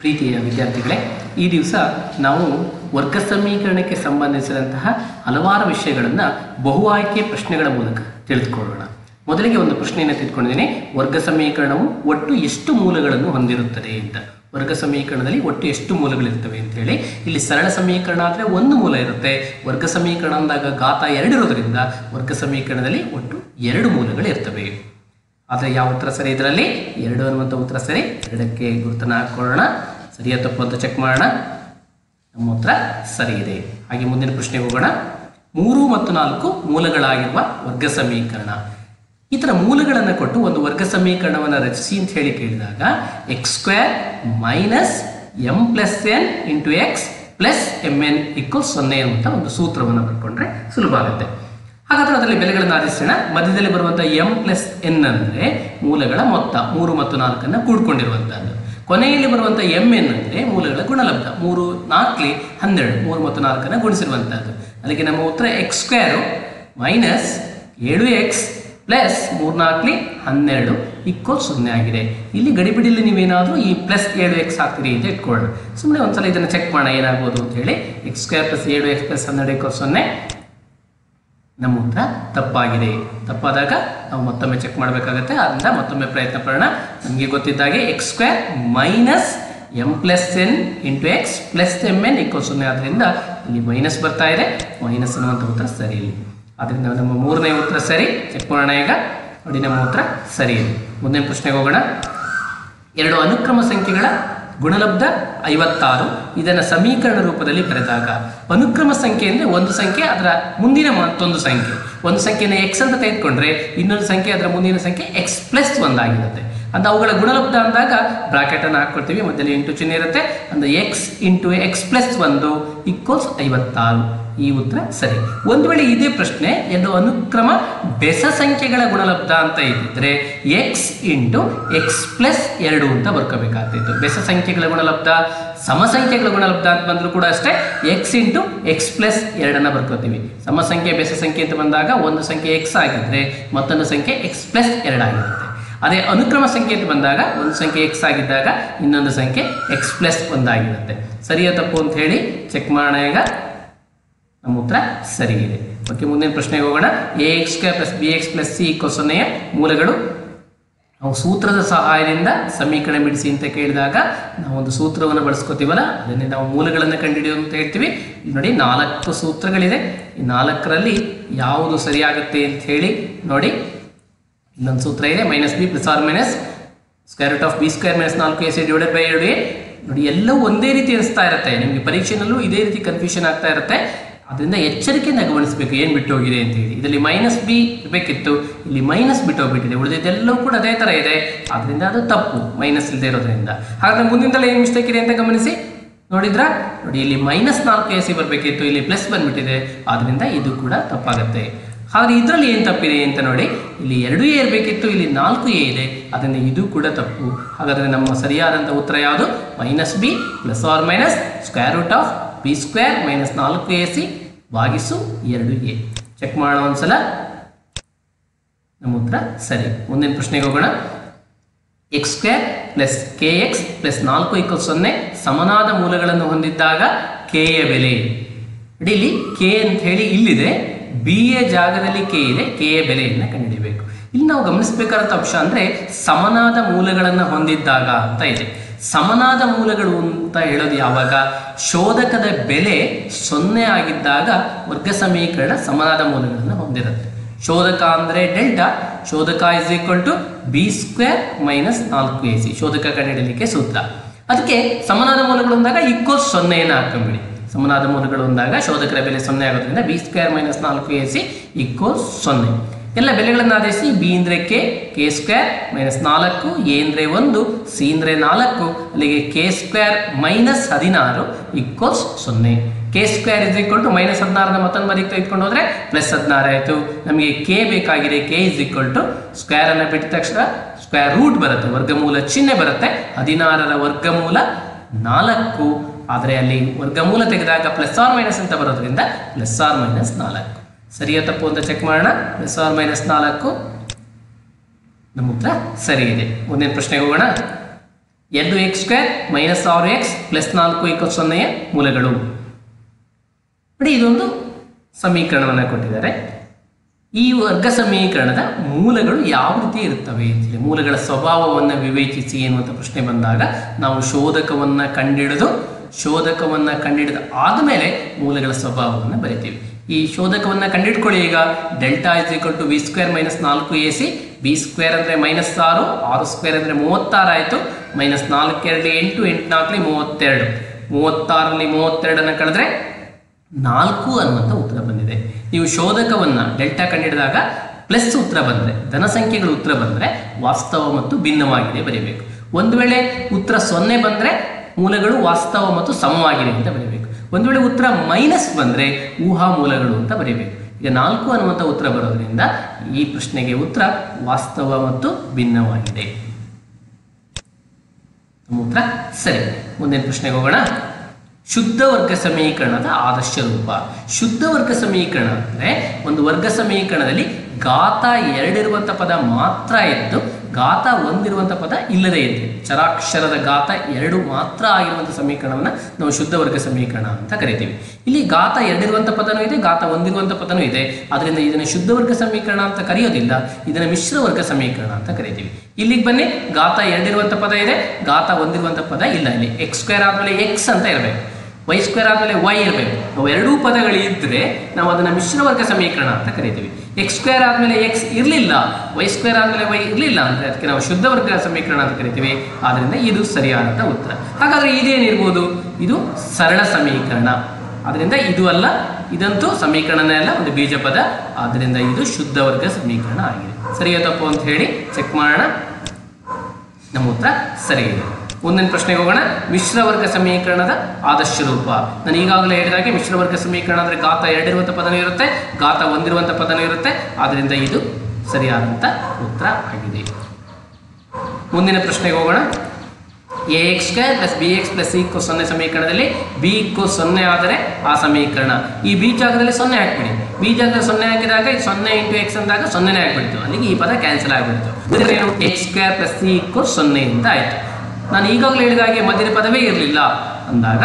ಪ್ರೀತಿಯ ವಿದ್ಯಾರ್ಥಿಗಳೇ, ಈ ದಿವಸ ನಾವು ವರ್ಗ ಸಮೀಕರಣಕ್ಕೆ ಸಂಬಂಧಿಸಿದಂತಹ ಹಲವಾರು ವಿಷಯಗಳನ್ನು ಬಹು ಆಯ್ಕೆ ಪ್ರಶ್ನೆಗಳ ಮೂಲಕ ತಿಳಿದುಕೊಳ್ಳೋಣ. ಮೊದಲಿಗೆ ಒಂದು ಪ್ರಶ್ನೆಯನ್ನು ತಿಳ್ಕೊಂಡಿದ್ದೀನಿ ವರ್ಗ ಸಮೀಕರಣವು ಒಟ್ಟು ಎಷ್ಟು ಮೂಲಗಳನ್ನು ಹೊಂದಿರುತ್ತದೆ ಅಂತ. ವರ್ಗ ಸಮೀಕರಣದಲ್ಲಿ ಒಟ್ಟು ಎಷ್ಟು ಮೂಲಗಳಿರ್ತವೆ ಅಂತ ಹೇಳಿ. ಇಲ್ಲಿ ಸರಳ ಸಮೀಕರಣ ಆದರೆ ಒಂದು ಮೂಲ ಇರುತ್ತೆ. ವರ್ಗ ಸಮೀಕರಣ ಅಂದಾಗ ಘಾತ ಎರಡು ಇರೋದ್ರಿಂದ ವರ್ಗ ಸಮೀಕರಣದಲ್ಲಿ ಒಟ್ಟು ಎರಡು ಮೂಲಗಳು ಇರ್ತವೆ. ಆದರೆ ಯಾವ ಉತ್ತರ ಸರಿ ಇದರಲ್ಲಿ? ಎರಡು ಅನ್ನುವಂಥ ಉತ್ತರ ಸರಿ. ಎರಡಕ್ಕೆ ಗುರುತನ್ನು ಹಾಕೊಳ್ಳೋಣ. ಸರಿಯಾ ತಪ್ಪು ಅಂತ ಚೆಕ್ ಮಾಡೋಣ. ನಮ್ಮ ಉತ್ತರ ಸರಿ ಇದೆ. ಹಾಗೆ ಮುಂದಿನ ಪ್ರಶ್ನೆಗೆ ಹೋಗೋಣ. ಮೂರು ಮತ್ತು ನಾಲ್ಕು ಮೂಲಗಳಾಗಿರುವ ವರ್ಗ ಸಮೀಕರಣ. ಈ ಥರ ಮೂಲಗಳನ್ನು ಕೊಟ್ಟು ಒಂದು ವರ್ಗ ಸಮೀಕರಣವನ್ನು ರಚಿಸಿ ಅಂತ ಹೇಳಿ ಕೇಳಿದಾಗ x square minus m plus n into x plus m n equal ಸೊನ್ನೆ ಅಂತ ಒಂದು ಸೂತ್ರವನ್ನು ಬರ್ಕೊಂಡ್ರೆ ಸುಲಭ ಆಗುತ್ತೆ. ಹಾಗಾದ್ರೆ ಅದರಲ್ಲಿ ಬೆಲೆಗಳನ್ನು ಆರಿಸೋಣ. ಮಧ್ಯದಲ್ಲಿ ಬರುವಂಥ ಎಂ ಪ್ಲಸ್ ಎನ್ ಅಂದರೆ ಮೂಲಗಳ ಮೊತ್ತ, ಮೂರು ಮತ್ತು ನಾಲ್ಕನ್ನು ಕೂಡ್ಕೊಂಡಿರುವಂಥದ್ದು ಕೊನೆಯಲ್ಲಿ ಬರುವಂಥ ಎಂ ಎನ್ ಅಂದರೆ ಮೂಲಗಳ ಗುಣಲಬ್ಧ. ಮೂರು ನಾಲ್ಕಲಿ ಹನ್ನೆರಡು, ಮೂರು ಮತ್ತು ನಾಲ್ಕನ್ನು ಗುಣಿಸಿರುವಂಥದ್ದು ಅದಕ್ಕೆ ನಮ್ಮ ಉತ್ತರ ಎಕ್ಸ್ ಸ್ಕ್ವೇರು ಮೈನಸ್ ಏಳು ಎಕ್ಸ್ ಪ್ಲಸ್ ಮೂರ್ನಾಲ್ಕಲಿ ಹನ್ನೆರಡು ಈಕ್ವಲ್ ಸೊನ್ನೆ ಆಗಿದೆ. ಇಲ್ಲಿ ಗಡಿಬಿಡಿಲಿ ನೀವೇನಾದರೂ ಈ ಪ್ಲಸ್ ಏಳು ಎಕ್ಸ್ ಹಾಕ್ತೀರಿ ಅಂತ ಇಟ್ಕೊಳ್ಳೋಣ. ಸುಮ್ಮನೆ ಒಂದ್ಸಲ ಇದನ್ನು ಚೆಕ್ ಮಾಡೋಣ ಏನಾಗ್ಬೋದು ಅಂತ ಹೇಳಿ. ಎಕ್ಸ್ ಸ್ಕ್ವೇರ್ ಪ್ಲಸ್ ಏಳು ಎಕ್ಸ್ ಪ್ಲಸ್ ಹನ್ನೆರಡು ಈಕ್ವಲ್ ಸೊನ್ನೆ. ನಮ್ಮ ಉತ್ತರ ತಪ್ಪಾಗಿದೆ. ತಪ್ಪಾದಾಗ ನಾವು ಮತ್ತೊಮ್ಮೆ ಚೆಕ್ ಮಾಡಬೇಕಾಗತ್ತೆ. ಅದರಿಂದ ಮತ್ತೊಮ್ಮೆ ಪ್ರಯತ್ನ ಪಡೋಣ. ನಮಗೆ ಗೊತ್ತಿದ್ದಾಗೆ x square minus m plus n into x plus m n equal ಸೊನ್ನೆ ಆದ್ದರಿಂದ ಇಲ್ಲಿ ಮೈನಸ್ ಬರ್ತಾ ಇದೆ. ಮೈನಸ್ ಅನ್ನುವಂಥ ಉತ್ತರ ಸರಿ ಇಲ್ಲಿ ಆದ್ದರಿಂದ ನಮ್ಮ ಮೂರನೇ ಉತ್ತರ ಸರಿ. ಚೆಕ್ ಮಾಡೋಣ ಈಗ. ನೋಡಿ, ನಮ್ಮ ಉತ್ತರ ಸರಿ ಇದೆ ಮುಂದಿನ ಪ್ರಶ್ನೆಗೆ ಹೋಗೋಣ. ಎರಡು ಅನುಕ್ರಮ ಸಂಖ್ಯೆಗಳ ಗುಣಲಬ್ಧ ಐವತ್ತಾರು. ಇದನ್ನು ಸಮೀಕರಣ ರೂಪದಲ್ಲಿ ಬರೆದಾಗ ಅನುಕ್ರಮ ಸಂಖ್ಯೆ ಅಂದರೆ ಒಂದು ಸಂಖ್ಯೆ, ಅದರ ಮುಂದಿನ ಮತ್ತೊಂದು ಸಂಖ್ಯೆ. ಒಂದು ಸಂಖ್ಯೆನ ಎಕ್ಸ್ ಅಂತ ತೆಗೆದುಕೊಂಡ್ರೆ ಇನ್ನೊಂದು ಸಂಖ್ಯೆ ಅದರ ಮುಂದಿನ ಸಂಖ್ಯೆ ಎಕ್ಸ್ ಪ್ಲಸ್ ಒಂದಾಗಿರುತ್ತೆ ಅದು ಅವುಗಳ ಗುಣಲಬ್ಧ ಅಂದಾಗ ಬ್ರಾಕೆಟನ್ನು ಹಾಕ್ಕೊಳ್ತೀವಿ ಮಧ್ಯದಲ್ಲಿ ಇಂಟು ಚಿಹ್ನೆ ಇರುತ್ತೆ. ಅಂದರೆ ಎಕ್ಸ್ ಇಂಟು ಎಕ್ಸ್ ಪ್ಲಸ್ ಒಂದು ಈಕ್ವಲ್ಸ್ ಐವತ್ತಾರು. ಈ ಉತ್ತರ ಸರಿ. ಒಂದು ವೇಳೆ ಇದೇ ಪ್ರಶ್ನೆ, ಎಂದು ಅನುಕ್ರಮ ಬೆಸ ಸಂಖ್ಯೆಗಳ ಗುಣಲಬ್ಧ ಅಂತ ಇದ್ದಿದ್ರೆ ಎಕ್ಸ್ ಇಂಟು ಎಕ್ಸ್ ಪ್ಲಸ್ ಎರಡು ಅಂತ ಬರ್ಕೋಬೇಕಾಗ್ತಿತ್ತು. ಬೆಸ ಸಂಖ್ಯೆಗಳ ಗುಣಲಬ್ಧ ಸಮಸಂಖ್ಯೆಗಳ ಗುಣಲಬ್ಧ ಅಂತ ಬಂದರೂ ಕೂಡ ಅಷ್ಟೇ ಎಕ್ಸ್ ಇಂಟು ಎಕ್ಸ್ ಪ್ಲಸ್ ಎರಡನ್ನು ಬರ್ಕೋತೀವಿ. ಸಮಸಂಖ್ಯೆ ಬೆಸ ಸಂಖ್ಯೆ ಅಂತ ಬಂದಾಗ ಒಂದು ಸಂಖ್ಯೆ ಎಕ್ಸ್ ಆಗಿದ್ರೆ ಮತ್ತೊಂದು ಸಂಖ್ಯೆ ಎಕ್ಸ್ ಪ್ಲಸ್ ಎರಡಾಗಿರುತ್ತೆ ಅದೇ ಅನುಕ್ರಮ ಸಂಖ್ಯೆ ಅಂತ ಬಂದಾಗ ಒಂದು ಸಂಖ್ಯೆ ಎಕ್ಸ್ ಆಗಿದ್ದಾಗ ಇನ್ನೊಂದು ಸಂಖ್ಯೆ ಎಕ್ಸ್ ಪ್ಲಸ್ ಒಂದಾಗಿರುತ್ತೆ. ಸರಿಯ ತಪ್ಪು ಅಂತ ಹೇಳಿ ಚೆಕ್ ಮಾಡೋಣ ನಮ್ಮ ಉತ್ತರ ಸರಿ ಇದೆ ಓಕೆ, ಮುಂದಿನ ಪ್ರಶ್ನೆಗೆ ಹೋಗೋಣ. A x square plus b x plus c ಸೊನ್ನೆಯ ಮೂಲಗಳು. ನಾವು ಸೂತ್ರದ ಸಹಾಯದಿಂದ ಸಮೀಕರಣ ಬಿಡಿಸಿ ಅಂತ ಕೇಳಿದಾಗ ನಾವು ಒಂದು ಸೂತ್ರವನ್ನು ಬಳಸ್ಕೋತೀವಲ್ಲ, ಅದನ್ನೇ ನಾವು ಮೂಲಗಳನ್ನು ಕಂಡುಹಿಡಿಯೋದು ಅಂತ ಹೇಳ್ತೀವಿ. ನೋಡಿ ನಾಲ್ಕು ಸೂತ್ರಗಳಿದೆ. ಈ ನಾಲ್ಕರಲ್ಲಿ ಯಾವುದು ಸರಿಯಾಗುತ್ತೆ ಅಂತ ಹೇಳಿ ನೋಡಿ. ಇನ್ನೊಂದು ಸೂತ್ರ ಇದೆ minus b plus or minus square root of b square minus ನಾಲ್ಕು ಎ ಸಿ ಡಿವೈಡೆಡ್ ಬೈ ಎರಡು ಎ ನೋಡಿ, ಎಲ್ಲವೂ ಒಂದೇ ರೀತಿ ಅನಿಸ್ತಾ ಇರುತ್ತೆ. ನಿಮಗೆ ಪರೀಕ್ಷೆನಲ್ಲೂ ಇದೇ ರೀತಿ ಕನ್ಫ್ಯೂಷನ್ ಆಗ್ತಾ ಇರುತ್ತೆ. ಅದರಿಂದ ಎಚ್ಚರಿಕೆಯಿಂದ ಗಮನಿಸಬೇಕು ಏನು ಬಿಟ್ಟು ಹೋಗಿದೆ ಅಂತ ಹೇಳಿ. ಇದರಲ್ಲಿ ಮೈನಸ್ ಬಿ ಇರಬೇಕಿತ್ತು ಇಲ್ಲಿ ಮೈನಸ್ ಬಿಟ್ಟು ಹೋಗ್ಬಿಟ್ಟಿದೆ. ಉಳಿದಿದ್ದೆಲ್ಲವೂ ಕೂಡ ಅದೇ ಥರ ಇದೆ. ಆದ್ದರಿಂದ ಅದು ತಪ್ಪು ಮೈನಸ್ ಇಲ್ಲದೆ ಇರೋದ್ರಿಂದ. ಹಾಗಾದ್ರೆ ಮುಂದಿನದಲ್ಲ ಏನು ಮಿಸ್ಟೇಕ್ ಇದೆ ಅಂತ ಗಮನಿಸಿ. ನೋಡಿದ್ರಾ? ನೋಡಿ, ಇಲ್ಲಿ ಮೈನಸ್ ನಾಲ್ಕು ಎ ಸಿ ಬರಬೇಕಿತ್ತು, ಇಲ್ಲಿ ಪ್ಲಸ್ ಬಂದ್ಬಿಟ್ಟಿದೆ. ಆದ್ದರಿಂದ ಇದು ಕೂಡ ತಪ್ಪಾಗುತ್ತೆ. ಹಾಗಾದ್ರೆ ಇದರಲ್ಲಿ ಏನು ತಪ್ಪಿದೆ ಅಂತ ನೋಡಿ. ಇಲ್ಲಿ ಎರಡು ಎ ಇರಬೇಕಿತ್ತು, ಇಲ್ಲಿ ನಾಲ್ಕು ಎ ಇದೆ. ಅದರಿಂದ ಇದು ಕೂಡ ತಪ್ಪು. ಹಾಗಾದರೆ ನಮ್ಮ ಸರಿಯಾದಂಥ ಉತ್ತರ ಯಾವುದು? Minus b plus or minus square root of b square minus ನಾಲ್ಕು ಎ ಸಿ ಭಾಗಿಸು ಎರಡು ಎ. ಚೆಕ್ ಮಾಡೋಣ ಒಂದ್ಸಲ. ನಮ್ಮ ಉತ್ತರ ಸರಿ. ಮುಂದಿನ ಪ್ರಶ್ನೆಗೆ ಹೋಗೋಣ. X square plus k x plus ನಾಲ್ಕು ಇಕ್ವಲ್ ಸೊನ್ನೆ ಸಮನಾದ ಮೂಲಗಳನ್ನು ಹೊಂದಿದ್ದಾಗ ಕೆ ಯ ಬೆಲೆ. ನೋಡಿ, ಇಲ್ಲಿ ಕೆ ಅಂತ ಹೇಳಿ ಇಲ್ಲಿದೆ. ಬಿ ಎ ಜಾಗದಲ್ಲಿ ಕೆ ಇದೆ. ಕೆ ಯ ಬೆಲೆಯನ್ನು ಕಂಡುಹಿಡಿಯಬೇಕು. ಇಲ್ಲಿ ನಾವು ಗಮನಿಸಬೇಕಾದಂಥ ಅಂಶ ಅಂದರೆ ಸಮನಾದ ಮೂಲಗಳನ್ನು ಹೊಂದಿದ್ದಾಗ ಅಂತ ಇದೆ. ಸಮನಾದ ಮೂಲಗಳು ಅಂತ ಹೇಳೋದು ಯಾವಾಗ? ಶೋಧಕದ ಬೆಲೆ ಸೊನ್ನೆ ಆಗಿದ್ದಾಗ ವರ್ಗ ಸಮೀಕರಣ ಸಮನಾದ ಮೂಲಗಳನ್ನು ಹೊಂದಿರುತ್ತೆ. ಶೋಧಕ ಅಂದರೆ delta, ಶೋಧಕ is equal to b square minus ನಾಲ್ಕು ಎ ಸಿ ಶೋಧಕ ಕಂಡುಹಿಡಲಿಕ್ಕೆ ಸೂತ್ರ. ಅದಕ್ಕೆ ಸಮನಾದ ಮೂಲಗಳು ಅಂದಾಗ ಈಕ್ವಲ್ ಸೊನ್ನೆಯನ್ನು ಹಾಕೊಂಬಿಡಿ. ಸಮನಾದ ಮೂಲಗಳು ಅಂದಾಗ ಶೋಧಕರ ಬೆಲೆ ಸೊನ್ನೆ ಆಗೋದ್ರಿಂದ ಬಿ ಸ್ಕ್ವೇರ್ ಮೈನಸ್ ನಾಲ್ಕು ಎ ಸಿ ಈಕ್ವಲ್ ಸೊನ್ನೆ. ಎಲ್ಲ ಬೆಲೆಗಳನ್ನು ಆಧರಿಸಿ ಬಿ ಅಂದರೆ ಕೆ ಕೆ ಸ್ಕ್ವೇರ್ ಮೈನಸ್ ನಾಲ್ಕು, ಎ ಅಂದರೆ ಒಂದು, ಸಿ ಅಂದರೆ ನಾಲ್ಕು, ಅಲ್ಲಿಗೆ ಕೆ ಸ್ಕ್ವೇರ್ ಮೈನಸ್ ಹದಿನಾರು ಈಕ್ವಲ್ಸ್ ಸೊನ್ನೆ. K square is equal to minus ಹದಿನಾರನ್ನ ಮತ್ತೊಂದು ಬದಿಗೆ ತೆಗೆದುಕೊಂಡು ಹೋದರೆ ಪ್ಲಸ್ ಹದಿನಾರು ಆಯಿತು. ನಮಗೆ ಕೆ ಬೇಕಾಗಿದೆ, ಕೆ ಇಸ್ ಈಕ್ವಲ್ ಟು ಸ್ಕ್ವೇರನ್ನು ಬಿಟ್ಟ ತಕ್ಷಣ ಸ್ಕ್ವೇರ್ ರೂಟ್ ಬರುತ್ತೆ, ವರ್ಗಮೂಲ ಚಿಹ್ನೆ ಬರುತ್ತೆ ಹದಿನಾರರ ವರ್ಗಮೂಲ ನಾಲ್ಕು. ಆದರೆ ಅಲ್ಲಿ ವರ್ಗಮೂಲ ತೆಗೆದಾಗ ಪ್ಲಸ್ ಆರ್ ಮೈನಸ್ ಅಂತ ಬರೋದ್ರಿಂದ ಪ್ಲಸ್ ಆರ್ ಮೈನಸ್ ನಾಲ್ಕು. ಸರಿಯಾ ತಪ್ಪು ಅಂತ ಚೆಕ್ ಮಾಡೋಣ. ಪ್ಲಸ್ ಆರ್ ಮೈನಸ್ ನಾಲ್ಕು. ನಮ್ಮ ಉತ್ತರ ಸರಿ ಇದೆ. ಮುಂದಿನ ಪ್ರಶ್ನೆಗೆ ಹೋಗೋಣ. ಎರಡು ಎಕ್ಸ್ ಸ್ಕ್ವೇರ್ ಮೈನಸ್ ಆರು ಎಕ್ಸ್ ಪ್ಲಸ್ ನಾಲ್ಕು ಇಕ್ಕ ಸೊನ್ನೆಯ ಮೂಲಗಳು. ನೋಡಿ, ಇದೊಂದು ಸಮೀಕರಣವನ್ನು ಕೊಟ್ಟಿದ್ದಾರೆ. ಈ ವರ್ಗ ಸಮೀಕರಣದ ಮೂಲಗಳು ಯಾವ ರೀತಿ ಇರುತ್ತವೆ ಅಂತೇಳಿ ಮೂಲಗಳ ಸ್ವಭಾವವನ್ನು ವಿವೇಚಿಸಿ ಎನ್ನುವಂಥ ಪ್ರಶ್ನೆ ಬಂದಾಗ ನಾವು ಶೋಧಕವನ್ನು ಕಂಡಿಡಿದು, ಶೋಧಕವನ್ನು ಕಂಡಿಡಿದ ಆದಮೇಲೆ ಮೂಲಗಳ ಸ್ವಭಾವವನ್ನು ಬರಿತೀವಿ. ಈ ಶೋಧಕವನ್ನು ಕಂಡಿಡ್ಕೊಳ್ಳಿ. ಈಗ delta is equal to b square minus ನಾಲ್ಕು ಎ ಸಿ ಬಿ ಸ್ಕ್ವೇರ್ ಅಂದರೆ ಮೈನಸ್ ಆರು ಆರು ಸ್ಕ್ವೇರ್ ಅಂದರೆ ಮೂವತ್ತಾರು ಆಯಿತು. ಮೈನಸ್ ನಾಲ್ಕು ಎರಡು ಎಂಟು ಎಂಟು ನಾಲ್ಕಲಿ ಮೂವತ್ತೆರಡು. ಮೂವತ್ತಾರಲ್ಲಿ ಮೂವತ್ತೆರಡನ್ನು ಕಳೆದ್ರೆ ನಾಲ್ಕು ಅನ್ನುವಂಥ ಉತ್ತರ ಬಂದಿದೆ. ನೀವು ಶೋಧಕವನ್ನು ಡೆಲ್ಟಾ ಕಂಡಿಡಿದಾಗ ಪ್ಲಸ್ ಉತ್ತರ ಬಂದರೆ ಧನಸಂಖ್ಯೆಗಳು ಉತ್ತರ ಬಂದರೆ ವಾಸ್ತವ ಮತ್ತು ಭಿನ್ನವಾಗಿದೆ ಬರೀಬೇಕು. ಒಂದು ವೇಳೆ ಉತ್ತರ ಸೊನ್ನೆ ಬಂದರೆ ಮೂಲಗಳು ವಾಸ್ತವ ಮತ್ತು ಸಮವಾಗಿದೆ ಅಂತ ಬರೀಬೇಕು. ಒಂದು ವೇಳೆ ಉತ್ತರ ಮೈನಸ್ ಬಂದರೆ ಊಹಾ ಮೂಲಗಳು ಅಂತ ಬರೀಬೇಕು. ಈಗ ನಾಲ್ಕು ಅನ್ನುವಂಥ ಉತ್ತರ ಬರೋದ್ರಿಂದ ಈ ಪ್ರಶ್ನೆಗೆ ಉತ್ತರ ವಾಸ್ತವ ಮತ್ತು ಭಿನ್ನವಾಗಿದೆ. ಉತ್ತರ ಸರಿ. ಮುಂದಿನ ಪ್ರಶ್ನೆಗೆ ಹೋಗೋಣ. ಶುದ್ಧ ವರ್ಗ ಸಮೀಕರಣದ ಆದರ್ಶ ರೂಪ. ಶುದ್ಧ ವರ್ಗ ಸಮೀಕರಣ ಅಂದರೆ ಒಂದು ವರ್ಗ ಸಮೀಕರಣದಲ್ಲಿ ಘಾತ ಎರಡಿರುವಂಥ ಪದ ಮಾತ್ರ ಇದ್ದು ಘಾತ ಒಂದಿರುವಂಥ ಪದ ಇಲ್ಲದೇ ಇದೆ ಚರಾಕ್ಷರದ ಘಾತ ಎರಡು ಮಾತ್ರ ಆಗಿರುವಂಥ ಸಮೀಕರಣವನ್ನು ನಾವು ಶುದ್ಧ ವರ್ಗ ಸಮೀಕರಣ ಅಂತ ಕರಿತೀವಿ. ಇಲ್ಲಿ ಘಾತ ಎರಡಿರುವಂಥ ಪದನೂ ಇದೆ, ಘಾತ ಒಂದಿರುವಂಥ ಪದನೂ ಇದೆ. ಅದರಿಂದ ಇದನ್ನು ಶುದ್ಧ ವರ್ಗ ಸಮೀಕರಣ ಅಂತ ಕರೆಯೋದಿಲ್ಲ, ಇದನ್ನು ಮಿಶ್ರ ವರ್ಗ ಸಮೀಕರಣ ಅಂತ ಕರಿತೀವಿ. ಇಲ್ಲಿಗೆ ಬನ್ನಿ, ಘಾತ ಎರಡಿರುವಂಥ ಪದ ಇದೆ, ಘಾತ ಒಂದಿರುವಂಥ ಪದ ಇಲ್ಲ. ಇಲ್ಲಿ ಎಕ್ಸ್ ಸ್ಕ್ವೇರ್ ಆದಮೇಲೆ ಎಕ್ಸ್ ಅಂತ ಇರಬೇಕು. ವೈ ಸ್ಕ್ವೇರ್ ಆದಮೇಲೆ ವೈ ಇರಬೇಕು. ಅವು ಎರಡೂ ಪದಗಳಿದ್ದರೆ ನಾವು ಅದನ್ನು ಮಿಶ್ರ ವರ್ಗ ಸಮೀಕರಣ ಅಂತ ಕರಿತೀವಿ. ಎಕ್ಸ್ ಸ್ಕ್ವೇರ್ ಆದಮೇಲೆ ಎಕ್ಸ್ ಇರಲಿಲ್ಲ ವೈ ಸ್ಕ್ವೇರ್ ಆದಮೇಲೆ ವೈ ಇರಲಿಲ್ಲ ಅಂದರೆ ಅದಕ್ಕೆ ನಾವು ಶುದ್ಧ ವರ್ಗ ಸಮೀಕರಣ ಅಂತ ಕರಿತೀವಿ. ಆದ್ದರಿಂದ ಇದು ಸರಿಯಾದಂಥ ಉತ್ತರ. ಹಾಗಾದರೆ ಇದೇನಿರ್ಬೋದು ಇದು ಸರಳ ಸಮೀಕರಣ. ಆದ್ದರಿಂದ ಇದು ಅಲ್ಲ, ಇದಂತೂ ಸಮೀಕರಣನೇ ಅಲ್ಲ, ಒಂದು ಬೀಜ ಪದ ಆದ್ದರಿಂದ ಇದು ಶುದ್ಧ ವರ್ಗ ಸಮೀಕರಣ ಆಗಿದೆ. ಸರಿಯೋ ತಪ್ಪು ಅಂತ ಹೇಳಿ ಚೆಕ್ ಮಾಡೋಣ. ನಮ್ಮ ಉತ್ತರ ಸರಿಯಿದೆ ಮುಂದಿನ ಪ್ರಶ್ನೆಗೆ ಹೋಗೋಣ. ಮಿಶ್ರವರ್ಗ ಸಮೀಕರಣದ ಆದರ್ಶ ರೂಪ. ನಾನು ಈಗಾಗಲೇ ಹೇಳಿದಾಗೆ ಮಿಶ್ರವರ್ಗ ಸಮೀಕರಣ ಅಂದರೆ ಘಾತ ಎರಡಿರುವಂಥ ಪದನೂ ಇರುತ್ತೆ, ಘಾತ ಒಂದಿರುವಂಥ ಪದನೂ ಇರುತ್ತೆ. ಆದ್ದರಿಂದ ಇದು ಸರಿಯಾದಂಥ ಉತ್ತರ ಆಗಿದೆ. ಮುಂದಿನ ಪ್ರಶ್ನೆಗೆ ಹೋಗೋಣ. A x square plus b x plus equal ಸೊನ್ನೆ ಸಮೀಕರಣದಲ್ಲಿ ಬಿ ಇಕ್ಕು ಸೊನ್ನೆ ಆದರೆ ಆ ಸಮೀಕರಣ. ಈ ಬಿ ಜಾಗದಲ್ಲಿ ಸೊನ್ನೆ ಹಾಕ್ಬಿಡಿ. ಬಿ ಜಾಗದಲ್ಲಿ ಸೊನ್ನೆ ಹಾಕಿದಾಗ ಸೊನ್ನೆ ಇಂಟು ಎಕ್ಸ್ ಅಂದಾಗ ಸೊನ್ನೆನೇ ಆಗ್ಬಿಡ್ತು. ಅಲ್ಲಿಗೆ ಈ ಪದ ಕ್ಯಾನ್ಸಲ್ ಆಗಿಬಿಡ್ತು. X square plus C equal ಸೊನ್ನೆ ಅಂತ ಆಯಿತು. ನಾನು ಈಗಾಗಲೇ ಹೇಳಿದ ಹಾಗೆ ಮಧ್ಯದ ಪದವೇ ಇರಲಿಲ್ಲ ಅಂದಾಗ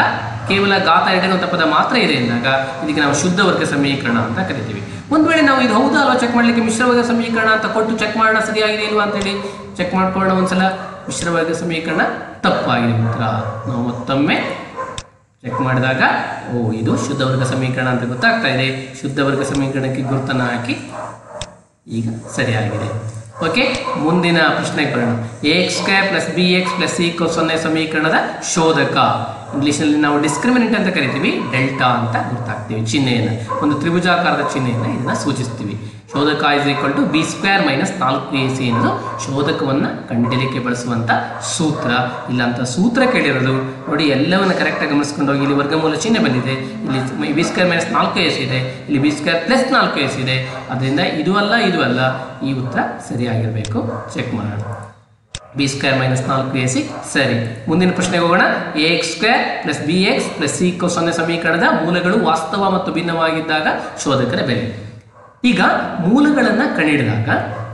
ಕೇವಲ ಗಾತ ಎರಡಿರುವಂಥ ಪದ ಮಾತ್ರ ಇದೆ ಅಂದಾಗ ಇದಕ್ಕೆ ನಾವು ಶುದ್ಧ ವರ್ಗ ಸಮೀಕರಣ ಅಂತ ಕರಿತೀವಿ. ಒಂದು ವೇಳೆ ನಾವು ಇದು ಹೌದಾ ಅಲ್ವಾ ಚೆಕ್ ಮಾಡಲಿಕ್ಕೆ ಮಿಶ್ರ ವರ್ಗ ಸಮೀಕರಣ ಅಂತ ಕೊಟ್ಟು ಚೆಕ್ ಮಾಡೋಣ ಸರಿಯಾಗಿದೆ ಇಲ್ವಾ ಅಂತೇಳಿ ಚೆಕ್ ಮಾಡ್ಕೊಳ್ಳೋಣ ಒಂದ್ಸಲ. ಮಿಶ್ರ ವರ್ಗ ಸಮೀಕರಣ ತಪ್ಪಾಗಿದೆ ಮಾತ್ರ. ನಾವು ಮತ್ತೊಮ್ಮೆ ಚೆಕ್ ಮಾಡಿದಾಗ, ಓ, ಇದು ಶುದ್ಧ ವರ್ಗ ಸಮೀಕರಣ ಅಂತ ಗೊತ್ತಾಗ್ತಾ ಇದೆ. ಶುದ್ಧ ವರ್ಗ ಸಮೀಕರಣಕ್ಕೆ ಗುರುತನ್ನು ಹಾಕಿ ಈಗ ಸರಿಯಾಗಿದೆ. ಓಕೆ ಮುಂದಿನ ಪ್ರಶ್ನೆಗೆ ಬರೋಣ. X square plus b x plus c ಸೊನ್ನೆ ಸಮೀಕರಣದ ಶೋಧಕ. ಇಂಗ್ಲೀಷ್ನಲ್ಲಿ ನಾವು ಡಿಸ್ಕ್ರಿಮಿನೆಂಟ್ ಅಂತ ಕರಿತೀವಿ ಡೆಲ್ಟಾ ಅಂತ ಗೊತ್ತಾಗ್ತೀವಿ ಚಿಹ್ನೆಯನ್ನು, ಒಂದು ತ್ರಿಭುಜಾಕಾರದ ಚಿಹ್ನೆಯನ್ನು ಇದನ್ನು ಸೂಚಿಸ್ತೀವಿ. ಶೋಧಕ is equal to b square minus ನಾಲ್ಕು ಎ ಸಿ ಎಂದು ಶೋಧಕವನ್ನು ಕಂಡಿಲಿಕ್ಕೆ ಬಳಸುವಂಥ ಸೂತ್ರ. ಇಲ್ಲ ಅಂತ ಸೂತ್ರ ಕೇಳಿರೋದು. ನೋಡಿ, ಎಲ್ಲವನ್ನು ಕರೆಕ್ಟಾಗಿ ಗಮನಿಸ್ಕೊಂಡು ಹೋಗಿ. ಇಲ್ಲಿ ವರ್ಗಮೂಲ ಚಿಹ್ನೆ ಬಂದಿದೆ. ಇಲ್ಲಿ ಬಿ ಸ್ಕ್ವೇರ್ ಮೈನಸ್ ನಾಲ್ಕು ಎ ಸಿ ಇದೆ. ಇಲ್ಲಿ ಬಿ ಸ್ಕ್ವೇರ್ ಪ್ಲಸ್ ನಾಲ್ಕು ಎ ಸಿ ಇದೆ. ಅದರಿಂದ ಇದು ಅಲ್ಲ ಇದು ಅಲ್ಲ. ಈ ಉತ್ತರ ಸರಿಯಾಗಿರಬೇಕು. ಚೆಕ್ ಮಾಡೋಣ. ಬಿ ಸ್ಕ್ವೇರ್ ಮೈನಸ್ ನಾಲ್ಕು ಎ ಸಿ ಸರಿ. ಮುಂದಿನ ಪ್ರಶ್ನೆಗೆ ಹೋಗೋಣ. A x square plus b x plus c ಸೊನ್ನೆ ಸಮೀಕರಣದ ಮೂಲಗಳು ವಾಸ್ತವ ಮತ್ತು ಭಿನ್ನವಾಗಿದ್ದಾಗ ಶೋಧಕರ ಬೆಲೆ. ಈಗ ಮೂಲಗಳನ್ನು ಕಣಿಡಿದಾಗ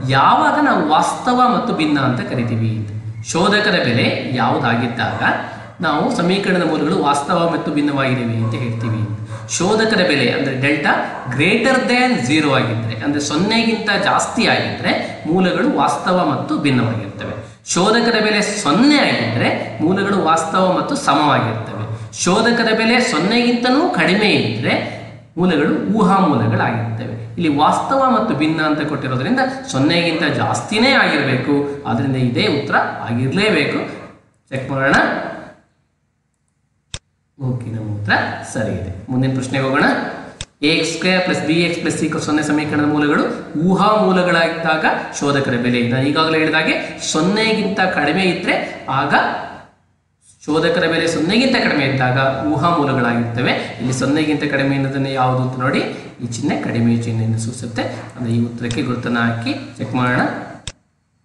ಯಾವಾಗ ನಾವು ವಾಸ್ತವ ಮತ್ತು ಭಿನ್ನ ಅಂತ ಕರಿತೀವಿ? ಶೋಧಕದ ಬೆಲೆ ಯಾವುದಾಗಿದ್ದಾಗ ನಾವು ಸಮೀಕರಣದ ಮೂಲಗಳು ವಾಸ್ತವ ಮತ್ತು ಭಿನ್ನವಾಗಿದ್ದೀವಿ ಅಂತ ಹೇಳ್ತೀವಿ. ಶೋಧಕದ ಬೆಲೆ ಅಂದರೆ ಡೆಲ್ಟಾ ಗ್ರೇಟರ್ ದ್ಯಾನ್ ಝೀರೋ ಆಗಿದ್ದರೆ ಅಂದರೆ ಸೊನ್ನೆಗಿಂತ ಜಾಸ್ತಿ ಆಗಿದ್ದರೆ ಮೂಲಗಳು ವಾಸ್ತವ ಮತ್ತು ಭಿನ್ನವಾಗಿರ್ತವೆ. ಶೋಧಕದ ಬೆಲೆ ಸೊನ್ನೆ ಆಗಿದ್ದರೆ ಮೂಲಗಳು ವಾಸ್ತವ ಮತ್ತು ಸಮವಾಗಿರ್ತವೆ. ಶೋಧಕದ ಬೆಲೆ ಸೊನ್ನೆಗಿಂತನೂ ಕಡಿಮೆ ಇದ್ದರೆ ಮೂಲಗಳು ಊಹಾ ಮೂಲಗಳಾಗಿರ್ತವೆ ಇಲ್ಲಿ ವಾಸ್ತವ ಮತ್ತು ಭಿನ್ನ ಅಂತ ಕೊಟ್ಟಿರೋದ್ರಿಂದ ಸೊನ್ನೆಗಿಂತ ಜಾಸ್ತಿನೇ ಆಗಿರಬೇಕು. ಆದ್ದರಿಂದ ಇದೇ ಉತ್ತರ ಆಗಿರಲೇಬೇಕು. ಚೆಕ್ ಮಾಡೋಣ. ಓಕೆ ನಮ್ಮ ಉತ್ತರ ಸರಿ ಇದೆ. ಮುಂದಿನ ಪ್ರಶ್ನೆಗೆ ಹೋಗೋಣ. X square plus b x plus c ಸೊನ್ನೆ ಸಮೀಕರಣದ ಮೂಲಗಳು ಊಹಾ ಮೂಲಗಳಾಗಿದ್ದಾಗ ಶೋಧಕರ ಬೆಲೆ ನಾನು ಈಗಾಗಲೇ ಹೇಳಿದಾಗೆ ಸೊನ್ನೆಗಿಂತ ಕಡಿಮೆ ಇದ್ದರೆ ಆಗ ಶೋಧಕರ ಬೆಲೆ ಸೊನ್ನೆಗಿಂತ ಕಡಿಮೆ ಇದ್ದಾಗ ಊಹಾ ಮೂಲಗಳಾಗಿರ್ತವೆ. ಇಲ್ಲಿ ಸೊನ್ನೆಗಿಂತ ಕಡಿಮೆ ಅನ್ನೋದನ್ನ ಯಾವುದು ಅಂತ ನೋಡಿ. ಈ ಚಿಹ್ನೆ ಕಡಿಮೆ ಚಿಹ್ನೆಯನ್ನು ಸೂಚಿಸುತ್ತೆ ಅಂದರೆ ಈ ಉತ್ತರಕ್ಕೆ ಗುರುತನ್ನು ಹಾಕಿ ಚೆಕ್ ಮಾಡೋಣ.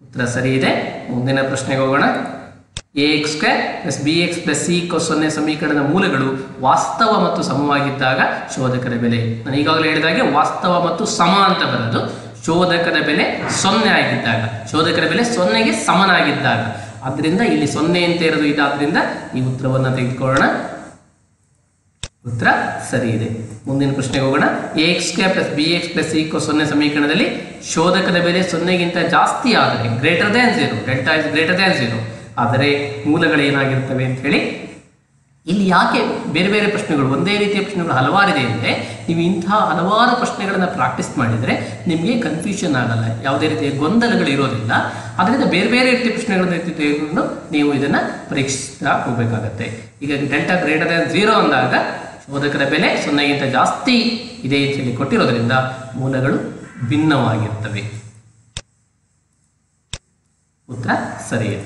ಉತ್ತರ ಸರಿ ಇದೆ. ಮುಂದಿನ ಪ್ರಶ್ನೆಗೆ ಹೋಗೋಣ. A x square plus b x plus c ಸೊನ್ನೆ ಸಮೀಕರಣದ ಮೂಲಗಳು ವಾಸ್ತವ ಮತ್ತು ಸಮವಾಗಿದ್ದಾಗ ಶೋಧಕರ ಬೆಲೆ. ನಾನು ಈಗಾಗಲೇ ಹೇಳಿದಾಗೆ ವಾಸ್ತವ ಮತ್ತು ಸಮ ಅಂತ ಬರೋದು. ಶೋಧಕದ ಬೆಲೆ ಸೊನ್ನೆ ಆಗಿದ್ದಾಗ. ಶೋಧಕರ ಬೆಲೆ ಸೊನ್ನೆಗೆ ಸಮನಾಗಿದ್ದಾಗ. ಆದ್ದರಿಂದ ಇಲ್ಲಿ ಸೊನ್ನೆ ಅಂತ ಇರೋದು ಇದಾದ್ರಿಂದ ಈ ಉತ್ತರವನ್ನು ತೆಗೆದುಕೊಳ್ಳೋಣ. ಉತ್ತರ ಸರಿ ಇದೆ. ಮುಂದಿನ ಪ್ರಶ್ನೆಗೆ ಹೋಗೋಣ. X k plus b x plus equal ಸೊನ್ನೆ ಸಮೀಕರಣದಲ್ಲಿ ಶೋಧಕದ ಬೆಲೆ ಸೊನ್ನೆಗಿಂತ ಜಾಸ್ತಿ ಆದರೆ greater than zero delta is greater than zero ಆದರೆ ಮೂಲಗಳು ಏನಾಗಿರ್ತವೆ ಅಂತ ಹೇಳಿ ಇಲ್ಲಿ ಯಾಕೆ ಬೇರೆ ಬೇರೆ ಪ್ರಶ್ನೆಗಳು, ಒಂದೇ ರೀತಿಯ ಪ್ರಶ್ನೆಗಳು ಹಲವಾರಿದೆ ಅಂದರೆ, ನೀವು ಇಂತಹ ಹಲವಾರು ಪ್ರಶ್ನೆಗಳನ್ನು ಪ್ರಾಕ್ಟೀಸ್ ಮಾಡಿದರೆ ನಿಮಗೆ ಕನ್ಫ್ಯೂಷನ್ ಆಗಲ್ಲ, ಯಾವುದೇ ರೀತಿಯ ಗೊಂದಲಗಳು ಇರೋದಿಲ್ಲ. ಅದರಿಂದ ಬೇರೆ ಬೇರೆ ರೀತಿಯ ಪ್ರಶ್ನೆಗಳನ್ನು ತೆಗೆದುಕೊಂಡು ನೀವು ಇದನ್ನು ಪರೀಕ್ಷಿಸ್ತಾ ಹೋಗಬೇಕಾಗತ್ತೆ. ಈಗ ಡೆಲ್ಟಾ ಗ್ರೇಟರ್ ದ್ಯಾನ್ ಝೀರೋ ಅಂದಾಗ, ಶೋಧಕದ ಬೆಲೆ ಸೊನ್ನೆಗಿಂತ ಜಾಸ್ತಿ ಇದೆ ಹೇಳಿ ಕೊಟ್ಟಿರೋದ್ರಿಂದ ಮೂಲಗಳು ಭಿನ್ನವಾಗಿರ್ತವೆ. ಉತ್ತರ ಸರಿ ಇದೆ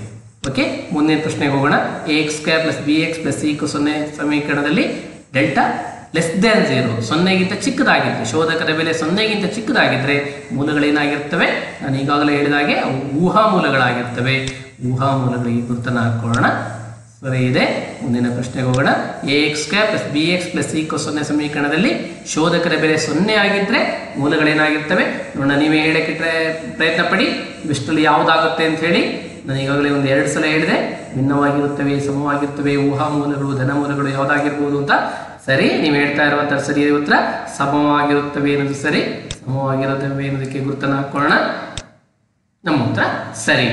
ಓಕೆ? ಮುಂದಿನ ಪ್ರಶ್ನೆಗೆ ಹೋಗೋಣ. A x square plus b x plus equal ಸೊನ್ನೆ ಸಮೀಕರಣದಲ್ಲಿ ಡೆಲ್ಟಾ ಲೆಸ್ ದ್ಯಾನ್ ಝೀರೋ ಸೊನ್ನೆಗಿಂತ ಚಿಕ್ಕದಾಗಿದ್ದರೆ ಶೋಧಕದ ಬೆಲೆ ಸೊನ್ನೆಗಿಂತ ಚಿಕ್ಕದಾಗಿದ್ದರೆ ಮೂಲಗಳೇನಾಗಿರ್ತವೆ? ನಾನು ಈಗಾಗಲೇ ಹೇಳಿದ ಹಾಗೆ ಊಹಾ ಮೂಲಗಳಾಗಿರ್ತವೆ ಊಹಾ ಮೂಲಗಳಿಗೆ ಗುರುತನ್ನು ಹಾಕೊಳ್ಳೋಣ. ಸರಿ, ಇದೆ. ಮುಂದಿನ ಪ್ರಶ್ನೆಗೆ ಹೋಗೋಣ. A x square plus b x plus equal ಸೊನ್ನೆ ಸಮೀಕರಣದಲ್ಲಿ ಶೋಧಕರ ಬೆಲೆ ಸೊನ್ನೆ ಆಗಿದ್ದರೆ ಮೂಲಗಳೇನಾಗಿರ್ತವೆ? ನೋಡೋಣ, ನೀವೇ ಹೇಳೋಕ್ಕಿಟ್ಟರೆ ಟ್ರೈ- ಪ್ರಯತ್ನ ಪಡಿ ಇವಿಷ್ಟರಲ್ಲಿ ಯಾವುದಾಗುತ್ತೆ ಅಂತ ಹೇಳಿ. ನಾನು ಈಗಾಗಲೇ ಒಂದು ಎರಡು ಸಲ ಹೇಳಿದೆ, ಭಿನ್ನವಾಗಿರುತ್ತವೆ, ಸಮವಾಗಿರುತ್ತವೆ, ಊಹಾ ಮೂಲಗಳು, ಧನ ಮೂಲಗಳು ಯಾವುದಾಗಿರ್ಬೋದು ಅಂತ. ಸರಿ, ನೀವು ಹೇಳ್ತಾ ಇರುವಂತಹ ಸರಿ ಉತ್ತರ, ಸಮವಾಗಿರುತ್ತವೆ ಅನ್ನೋದು ಸರಿ ಸಮವಾಗಿರುತ್ತವೆ ಅನ್ನೋದಕ್ಕೆ ಗುರುತನ್ನು ಹಾಕೊಳ್ಳೋಣ. ನಮ್ಮ ಉತ್ತರ ಸರಿ.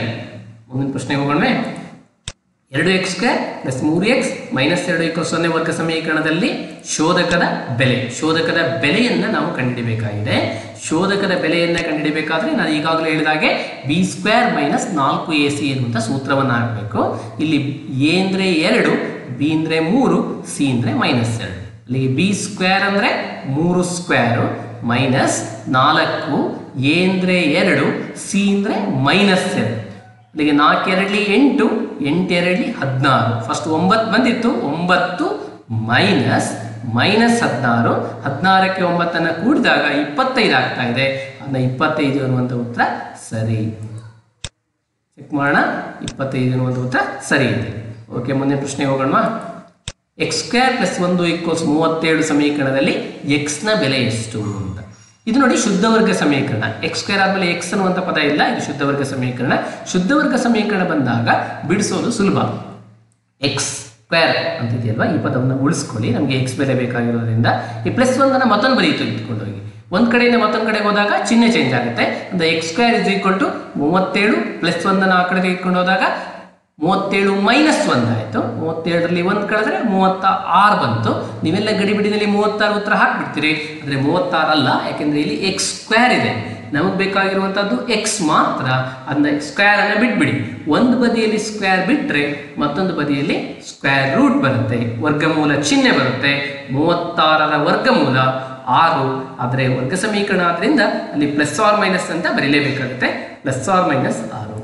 ಮುಂದಿನ ಪ್ರಶ್ನೆಗೆ ಹೋಗೋಣವೇ ಎರಡು ಎಕ್ಸ್ ಸ್ಕ್ವೇರ್ ಪ್ಲಸ್ ಮೂರು ಎಕ್ಸ್ ಮೈನಸ್ ಎರಡು ಇಕ್ಕೋ ಸೊನ್ನೆ ವರ್ಗ ಸಮೀಕರಣದಲ್ಲಿ ಶೋಧಕದ ಬೆಲೆ. ಶೋಧಕದ ಬೆಲೆಯನ್ನು ನಾವು ಕಂಡುಹಿಡಬೇಕಾಗಿದೆ ಶೋಧಕದ ಬೆಲೆಯನ್ನು ಕಂಡುಹಿಡಬೇಕಾದ್ರೆ ನಾನು ಈಗಾಗಲೇ ಹೇಳಿದಾಗೆ ಬಿ ಸ್ಕ್ವೇರ್ ಮೈನಸ್ ನಾಲ್ಕು ಎ ಸಿ ಎನ್ನುವಂಥ ಸೂತ್ರವನ್ನು ಹಾಕಬೇಕು. ಇಲ್ಲಿ ಎ ಅಂದರೆ ಎರಡು ಬಿ ಅಂದರೆ ಮೂರು ಸಿ ಅಂದರೆ ಮೈನಸ್ ಎರಡು. ಅಲ್ಲಿ ಬಿ ಸ್ಕ್ವೇರ್ ಅಂದರೆ ಮೂರು ಸ್ಕ್ವೇರು ಮೈನಸ್ ನಾಲ್ಕು ಎ ಅಂದರೆ ಎರಡು ಸಿ ಅಂದರೆ ಮೈನಸ್ ಎರಡು. ಅಲ್ಲಿಗೆ ನಾಲ್ಕೆರಡಲಿ ಎಂಟು ಎಂಟೆರಡಲಿ ಹದಿನಾರು. ಫಸ್ಟ್ ಒಂಬತ್ತು ಬಂದಿತ್ತು, ಒಂಬತ್ತು ಮೈನಸ್ ಮೈನಸ್ ಹದಿನಾರು. ಹದಿನಾರಕ್ಕೆ ಒಂಬತ್ತನ್ನು ಕೂಡಿದಾಗ ಇಪ್ಪತ್ತೈದು ಆಗ್ತಾ ಇದೆ. ಅದನ್ನ ಇಪ್ಪತ್ತೈದು ಅನ್ನುವಂಥ ಉತ್ತರ ಸರಿ. ಚೆಕ್ ಮಾಡೋಣ. ಇಪ್ಪತ್ತೈದು ಅನ್ನುವಂಥ ಉತ್ತರ ಸರಿ ಇದೆ. ಓಕೆ ಮುಂದಿನ ಪ್ರಶ್ನೆ ಹೋಗೋಣ ಎಕ್ಸ್ ಸ್ಕ್ವೇರ್ ಪ್ಲಸ್ ಒಂದು ಈಕ್ವಲ್ಸ್ ಮೂವತ್ತೇಳು ಸಮೀಕರಣದಲ್ಲಿ ಎಕ್ಸ್ನ ಬೆಲೆ ಎಷ್ಟು? ಇದು ನೋಡಿ ಶುದ್ಧ ವರ್ಗ ಸಮೀಕರಣ. ಎಕ್ಸ್ ಸ್ಕ್ವೇರ್ ಆದಮೇಲೆ ಎಕ್ಸ್ ಅನ್ನುವಂಥ ಪದ ಇಲ್ಲ, ಇದು ಶುದ್ಧ ವರ್ಗ ಸಮೀಕರಣ. ಶುದ್ಧ ವರ್ಗ ಸಮೀಕರಣ ಬಂದಾಗ ಬಿಡಿಸೋದು ಸುಲಭ. ಎಕ್ಸ್ ಸ್ಕ್ವೇರ್ ಅಂತಿದೆಯಲ್ವಾ? ಈ ಪದವನ್ನು ಉಳಿಸ್ಕೊಳ್ಳಿ. ನಮಗೆ ಎಕ್ಸ್ ಬೆಲೆ ಬೇಕಾಗಿರೋದ್ರಿಂದ. ಈ ಪ್ಲಸ್ ಒಂದನ್ನು ಮತ್ತೊಂದು ಬರೀತು ಇಟ್ಕೊಂಡು ಹೋಗಿ ಒಂದು ಕಡೆಯಿಂದ ಮತ್ತೊಂದು ಕಡೆಗೆ ಹೋದಾಗ ಚಿಹ್ನೆ ಚೇಂಜ್ ಆಗುತ್ತೆ. ಅಂದರೆ x square is equal to ಮೂವತ್ತೇಳು ಪ್ಲಸ್ ಒಂದನ್ನು ಆ ಕಡೆಗೆ ಇಟ್ಕೊಂಡು ಹೋದಾಗ ಮೂವತ್ತೇಳು ಮೈನಸ್ ಒಂದು ಆಯಿತು. ಮೂವತ್ತೇಳರಲ್ಲಿ ಒಂದು ಕಳೆದ್ರೆ ಮೂವತ್ತ ಆರು ಬಂತು. ನೀವೆಲ್ಲ ಗಡಿಬಿಡಿನಲ್ಲಿ ಮೂವತ್ತಾರು ಉತ್ತರ ಹಾಕಿಬಿಡ್ತೀರಿ. ಅಂದರೆ ಮೂವತ್ತಾರು ಅಲ್ಲ, ಯಾಕೆಂದರೆ ಇಲ್ಲಿ ಎಕ್ಸ್ ಸ್ಕ್ವೇರ್ ಇದೆ. ನಮಗೆ ಬೇಕಾಗಿರುವಂಥದ್ದು ಎಕ್ಸ್ ಮಾತ್ರ. ಅದನ್ನ ಸ್ಕ್ವೇರ್ ಅನ್ನು ಬಿಟ್ಬಿಡಿ. ಒಂದು ಬದಿಯಲ್ಲಿ ಸ್ಕ್ವೇರ್ ಬಿಟ್ಟರೆ ಮತ್ತೊಂದು ಬದಿಯಲ್ಲಿ ಸ್ಕ್ವೇರ್ ರೂಟ್ ಬರುತ್ತೆ. ವರ್ಗಮೂಲ ಚಿಹ್ನೆ ಬರುತ್ತೆ. ಮೂವತ್ತಾರರ ವರ್ಗಮೂಲ ಆರು. ಆದರೆ ವರ್ಗ ಸಮೀಕರಣ ಆದ್ದರಿಂದ ಅಲ್ಲಿ ಪ್ಲಸ್ ಆರ್ ಮೈನಸ್ ಅಂತ ಬರೀಲೇಬೇಕಾಗುತ್ತೆ. ಪ್ಲಸ್ ಆರ್ ಮೈನಸ್ ಆರು.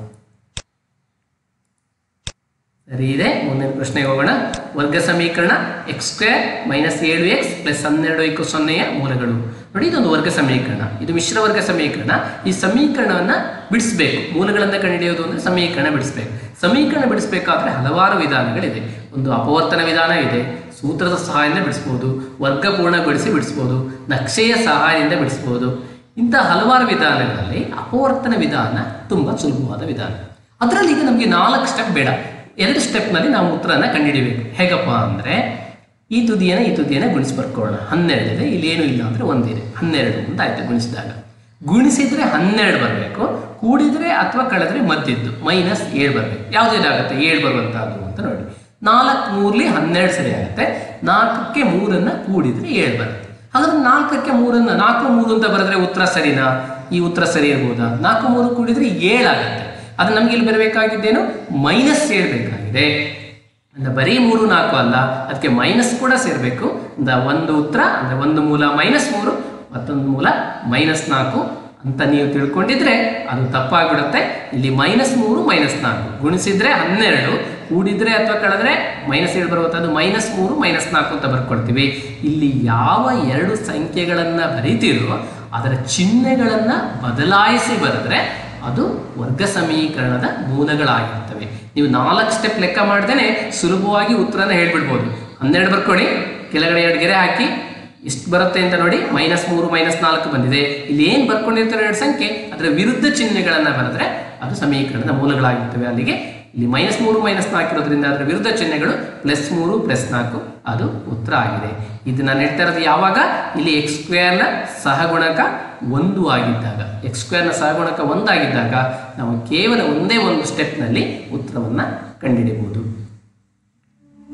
ಸರಿ ಇದೆ. ಮುಂದಿನ ಪ್ರಶ್ನೆಗೆ ಹೋಗೋಣ. ವರ್ಗ ಸಮೀಕರಣ ಎಕ್ಸ್ ಸ್ಕ್ವೇರ್ ಮೈನಸ್ ಏಳು ಎಕ್ಸ್ ಪ್ಲಸ್ ಹನ್ನೆರಡು ಇಕ್ಕು ಸೊನ್ನೆಯ ಮೂಲಗಳು. ನೋಡಿ, ಇದೊಂದು ವರ್ಗ ಸಮೀಕರಣ. ಇದು ಮಿಶ್ರ ವರ್ಗ ಸಮೀಕರಣ. ಈ ಸಮೀಕರಣವನ್ನು ಬಿಡಿಸ್ಬೇಕು. ಮೂಲಗಳನ್ನು ಕಂಡುಹಿಡಿಯೋದು ಅಂದರೆ ಸಮೀಕರಣ ಬಿಡಿಸ್ಬೇಕು. ಸಮೀಕರಣ ಬಿಡಿಸ್ಬೇಕಾದ್ರೆ ಹಲವಾರು ವಿಧಾನಗಳಿದೆ. ಒಂದು ಅಪವರ್ತನ ವಿಧಾನ ಇದೆ. ಸೂತ್ರದ ಸಹಾಯದಿಂದ ಬಿಡಿಸ್ಬೋದು. ವರ್ಗ ಪೂರ್ಣಗೊಳಿಸಿ ಬಿಡಿಸ್ಬೋದು. ನಕ್ಷೆಯ ಸಹಾಯದಿಂದ ಬಿಡಿಸ್ಬೋದು. ಇಂಥ ಹಲವಾರು ವಿಧಾನಗಳಲ್ಲಿ ಅಪವರ್ತನ ವಿಧಾನ ತುಂಬ ಸುಲಭವಾದ ವಿಧಾನ. ಅದರಲ್ಲಿ ಈಗ ನಮಗೆ ನಾಲ್ಕು ಸ್ಟೆಪ್ ಬೇಡ. ಎರಡು ಸ್ಟೆಪ್ನಲ್ಲಿ ನಾವು ಉತ್ತರನ ಕಂಡುಹಿಡಿಬೇಕು. ಹೇಗಪ್ಪ ಅಂದರೆ, ಈ ತುದಿಯನ್ನು ಈ ತುದಿಯನ್ನು ಗುಣಿಸಿ ಬರ್ಕೊಳ್ಳೋಣ. ಹನ್ನೆರಡಿದೆ ಇಲ್ಲಿ ಏನೂ ಇಲ್ಲ ಅಂದರೆ ಒಂದಿದೆ. ಹನ್ನೆರಡು ಅಂತ ಆಯ್ತು ಗುಣಿಸಿದಾಗ. ಗುಣಿಸಿದ್ರೆ ಹನ್ನೆರಡು ಬರಬೇಕು. ಕೂಡಿದ್ರೆ ಅಥವಾ ಕಳೆದ್ರೆ ಮದ್ದಿದ್ದು ಮೈನಸ್ ಏಳು ಬರಬೇಕು. ಯಾವುದೇನಾಗುತ್ತೆ ಏಳು ಬರುವಂಥದ್ದು ಅಂತ ನೋಡಿ. ನಾಲ್ಕು ಮೂರ್ಲಿ ಹನ್ನೆರಡು ಸರಿ ಆಗುತ್ತೆ. ನಾಲ್ಕಕ್ಕೆ ಮೂರನ್ನು ಕೂಡಿದ್ರೆ ಏಳು ಬರುತ್ತೆ. ಹಾಗಾದ್ರೆ ನಾಲ್ಕಕ್ಕೆ ಮೂರನ್ನು ನಾಲ್ಕು ಮೂರು ಅಂತ ಬರೆದ್ರೆ ಉತ್ತರ ಸರಿನಾ? ಈ ಉತ್ತರ ಸರಿ ಇರ್ಬೋದಾ? ನಾಲ್ಕು ಮೂರು ಕೂಡಿದ್ರೆ ಏಳಾಗುತ್ತೆ. ಅದು ನಮ್ಗೆ ಇಲ್ಲಿ ಬರಬೇಕಾಗಿದ್ದೇನು? ಮೈನಸ್ ಸೇರಬೇಕಾಗಿದೆ. ಬೇಕಾಗಿದೆ ಅಂದ್ರೆ ಬರೀ ಮೂರು ನಾಲ್ಕು ಅಲ್ಲ, ಅದಕ್ಕೆ ಮೈನಸ್ ಕೂಡ ಸೇರಬೇಕು. ಒಂದು ಉತ್ತರ, ಅಂದ್ರೆ ಒಂದು ಮೂಲ ಮೈನಸ್ ಮೂರು, ಮತ್ತೊಂದು ಮೂಲ ಮೈನಸ್ ನಾಲ್ಕು ಅಂತ ನೀವು ತಿಳ್ಕೊಂಡಿದ್ರೆ ಅದು ತಪ್ಪಾಗ್ಬಿಡುತ್ತೆ. ಇಲ್ಲಿ ಮೈನಸ್ ಮೂರು, ಮೈನಸ್ ನಾಲ್ಕು. ಗುಣಿಸಿದ್ರೆ ಹನ್ನೆರಡು, ಕೂಡಿದ್ರೆ ಅಥವಾ ಕಳೆದ್ರೆ ಮೈನಸ್ ಏಳು ಬರುವಂಥದ್ದು ಮೈನಸ್ ಮೂರು, ಮೈನಸ್ ನಾಲ್ಕು ಅಂತ ಬರ್ಕೊಳ್ತೀವಿ ಇಲ್ಲಿ ಯಾವ ಎರಡು ಸಂಖ್ಯೆಗಳನ್ನು ಬರೀತೀರೋ, ಅದರ ಚಿಹ್ನೆಗಳನ್ನು ಬದಲಾಯಿಸಿ ಬರೆದ್ರೆ ಅದು ವರ್ಗ ಸಮೀಕರಣದ ಮೂಲಗಳಾಗಿರ್ತವೆ ನೀವು ನಾಲ್ಕು ಸ್ಟೆಪ್ ಲೆಕ್ಕ ಮಾಡ್ದೇನೆ ಸುಲಭವಾಗಿ ಉತ್ತರನ ಹೇಳ್ಬಿಡ್ಬೋದು. ಹನ್ನೆರಡು ಬರ್ಕೊಳ್ಳಿ. ಕೆಳಗಡೆ ಎರಡು ಗೆರೆ ಹಾಕಿ. ಎಷ್ಟು ಬರುತ್ತೆ ಅಂತ ನೋಡಿ. ಮೈನಸ್ ಮೂರು, ಮೈನಸ್ ನಾಲ್ಕು ಬಂದಿದೆ. ಇಲ್ಲಿ ಏನು ಬರ್ಕೊಂಡಿರ್ತಾರೆ ಎರಡು ಸಂಖ್ಯೆ? ಅದರ ವಿರುದ್ಧ ಚಿಹ್ನೆಗಳನ್ನು ಬರೆದ್ರೆ ಅದು ಸಮೀಕರಣದ ಮೂಲಗಳಾಗಿರ್ತವೆ ಅಲ್ಲಿಗೆ. ಇಲ್ಲಿ ಮೈನಸ್ ಮೂರು ಮೈನಸ್ ನಾಲ್ಕು ಇರೋದ್ರಿಂದ ಅದರ ವಿರುದ್ಧ ಚಿಹ್ನೆಗಳು ಪ್ಲಸ್ ಮೂರು ಪ್ಲಸ್ ನಾಲ್ಕು. ಅದು ಉತ್ತರ ಆಗಿದೆ. ಇದು ನಾನು ಇರೋದು ಯಾವಾಗ? ಇಲ್ಲಿ ಎಕ್ಸ್ ಸ್ಕ್ವೇರ್ನ ಸಹಗುಣಕ ಒಂದು ಆಗಿದ್ದಾಗ. ಎಕ್ಸ್ ಸ್ಕ್ವೇರ್ನ ಸಹಗುಣಕ ಒಂದಾಗಿದ್ದಾಗ ನಾವು ಕೇವಲ ಒಂದೇ ಒಂದು ಸ್ಟೆಪ್ನಲ್ಲಿ ಉತ್ತರವನ್ನು ಕಂಡುಹಿಡಿಯಬಹುದು.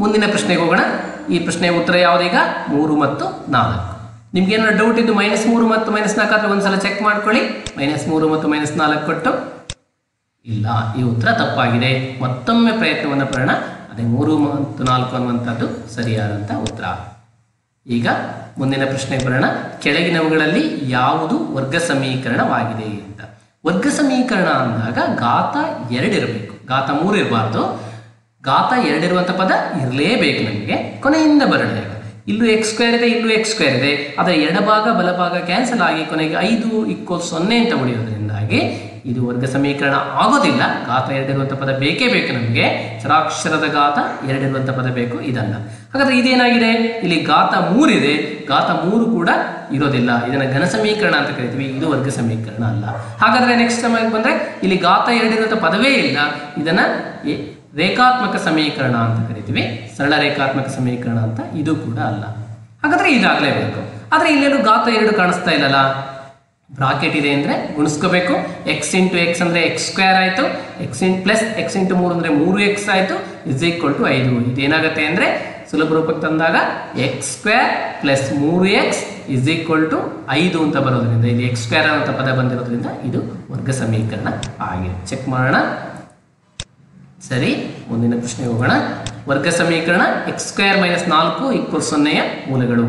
ಮುಂದಿನ ಪ್ರಶ್ನೆಗೆ ಹೋಗೋಣ. ಈ ಪ್ರಶ್ನೆಯ ಉತ್ತರ ಯಾವುದೀಗ? ಮೂರು ಮತ್ತು ನಾಲ್ಕು. ನಿಮ್ಗೆ ಏನಾದ್ರು ಡೌಟ್ ಇದ್ದು ಮೈನಸ್ ಮೂರು ಮತ್ತು ಮೈನಸ್ ನಾಲ್ಕು ಆದರೆ ಒಂದ್ಸಲ ಚೆಕ್ ಮಾಡ್ಕೊಳ್ಳಿ. ಮೈನಸ್ ಮೂರು ಮತ್ತು ಮೈನಸ್ ನಾಲ್ಕು ಕೊಟ್ಟು ಇಲ್ಲ, ಈ ಉತ್ತರ ತಪ್ಪಾಗಿದೆ. ಮತ್ತೊಮ್ಮೆ ಪ್ರಯತ್ನವನ್ನು ಪಡೋಣ. ಅದೇ ಮೂರು ಮತ್ತು ನಾಲ್ಕು ಅನ್ನುವಂಥದ್ದು ಸರಿಯಾದಂಥ ಉತ್ತರ. ಈಗ ಮುಂದಿನ ಪ್ರಶ್ನೆಗೆ ಬರೋಣ. ಕೆಳಗಿನವುಗಳಲ್ಲಿ ಯಾವುದು ವರ್ಗ ಸಮೀಕರಣವಾಗಿದೆ ಅಂತ. ವರ್ಗ ಸಮೀಕರಣ ಅಂದಾಗ ಘಾತ ಎರಡಿರಬೇಕು ಘಾತ ಮೂರು ಇರಬಾರ್ದು. ಘಾತ ಎರಡಿರುವಂಥ ಪದ ಇರಲೇಬೇಕು ನಮಗೆ. ಕೊನೆಯಿಂದ ಈಗ. ಇಲ್ಲೂ ಎಕ್ಸ್ ಸ್ಕ್ವೇರ್ ಇದೆ, ಇಲ್ಲೂ ಎಕ್ಸ್ ಸ್ಕ್ವೇರ್ ಇದೆ. ಅದರ ಎಡಭಾಗ ಬಲಭಾಗ ಕ್ಯಾನ್ಸಲ್ ಆಗಿ ಕೊನೆಗೆ ಐದು ಇಕ್ವಲ್ ಸೊನ್ನೆ ಅಂತ ಉಳಿಯೋದ್ರಿಂದಾಗಿ ಇದು ವರ್ಗ ಸಮೀಕರಣ ಆಗೋದಿಲ್ಲ. ಘಾತ ಎರಡಿರುವಂಥ ಪದ ಬೇಕೇ ಬೇಕು ನಮಗೆ. ಚರಾಕ್ಷರದ ಘಾತ ಎರಡಿರುವಂಥ ಪದ ಬೇಕು, ಇದಲ್ಲ. ಹಾಗಾದ್ರೆ ಇದೇನಾಗಿದೆ? ಇಲ್ಲಿ ಘಾತ ಮೂರಿದೆ. ಘಾತ ಮೂರು ಕೂಡ ಇರೋದಿಲ್ಲ. ಇದನ್ನ ಘನ ಸಮೀಕರಣ ಅಂತ ಕರಿತೀವಿ. ಇದು ವರ್ಗ ಸಮೀಕರಣ ಅಲ್ಲ. ಹಾಗಾದ್ರೆ ನೆಕ್ಸ್ಟ್ ಸಮಯಕ್ಕೆ ಬಂದ್ರೆ ಇಲ್ಲಿ ಘಾತ ಎರಡಿರುವಂಥ ಪದವೇ ಇಲ್ಲ. ಇದನ್ನ ರೇಖಾತ್ಮಕ ಸಮೀಕರಣ ಅಂತ ಕರಿತೀವಿ. ಸರಳ ರೇಖಾತ್ಮಕ ಸಮೀಕರಣ ಅಂತ ಇದು ಕೂಡ ಅಲ್ಲ. ಹಾಗಾದ್ರೆ ಇದಾಗಲೇಬೇಕು. ಆದ್ರೆ ಇಲ್ಲೆಲ್ಲೂ ಗಾತ ಎರಡು ಕಾಣಿಸ್ತಾ ಇಲ್ಲಲ್ಲ. ಬ್ರಾಕೆಟ್ ಇದೆ ಅಂದರೆ ಗುಣಿಸ್ಕೋಬೇಕು ಎಕ್ಸ್ ಇಂಟು ಎಕ್ಸ್ ಅಂದರೆ ಎಕ್ಸ್ ಸ್ಕ್ವೇರ್ ಆಯಿತು. X in plus x into ಮೂರು ಅಂದರೆ ಮೂರು ಎಕ್ಸ್ ಆಯಿತು. ಇಸ್ ಈಕ್ವಲ್ ಟು ಐದು. ಇದೇನಾಗುತ್ತೆ ಅಂದರೆ ಸುಲಭ ರೂಪಕ್ಕೆ ತಂದಾಗ ಎಕ್ಸ್ ಸ್ಕ್ವೇರ್ ಪ್ಲಸ್ ಮೂರು ಎಕ್ಸ್ ಇಸ್ ಈಕ್ವಲ್ ಟು ಐದು ಅಂತ ಬರೋದ್ರಿಂದ ಇಲ್ಲಿ ಎಕ್ಸ್ ಸ್ಕ್ವೇರ್ ಅಂತ ಪದ ಬಂದಿರೋದ್ರಿಂದ ಇದು ವರ್ಗ ಸಮೀಕರಣ ಆಗಿದೆ. ಚೆಕ್ ಮಾಡೋಣ. ಸರಿ, ಮುಂದಿನ ಪ್ರಶ್ನೆಗೆ ಹೋಗೋಣ. ವರ್ಗ ಸಮೀಕರಣ ಎಕ್ಸ್ ಸ್ಕ್ವೇರ್ ಮೈನಸ್ ನಾಲ್ಕು ಈಕ್ವಲ್ ಸೊನ್ನೆಯ ಮೂಲಗಳು.